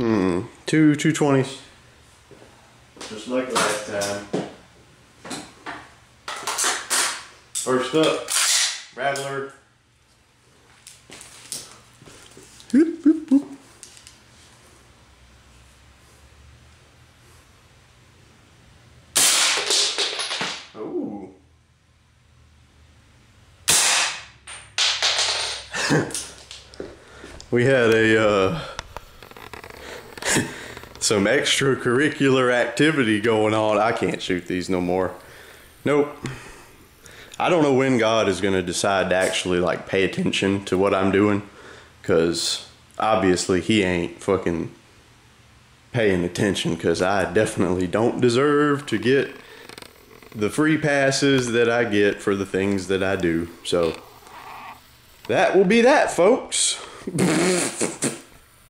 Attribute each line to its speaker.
Speaker 1: Hmm. Two two twenties.
Speaker 2: Just like last time.
Speaker 1: First up, Rattler. Ooh. we had a uh, some extracurricular activity going on. I can't shoot these no more. Nope. I don't know when God is going to decide to actually like pay attention to what I'm doing cuz obviously he ain't fucking paying attention cuz I definitely don't deserve to get the free passes that I get for the things that I do. So that will be that, folks.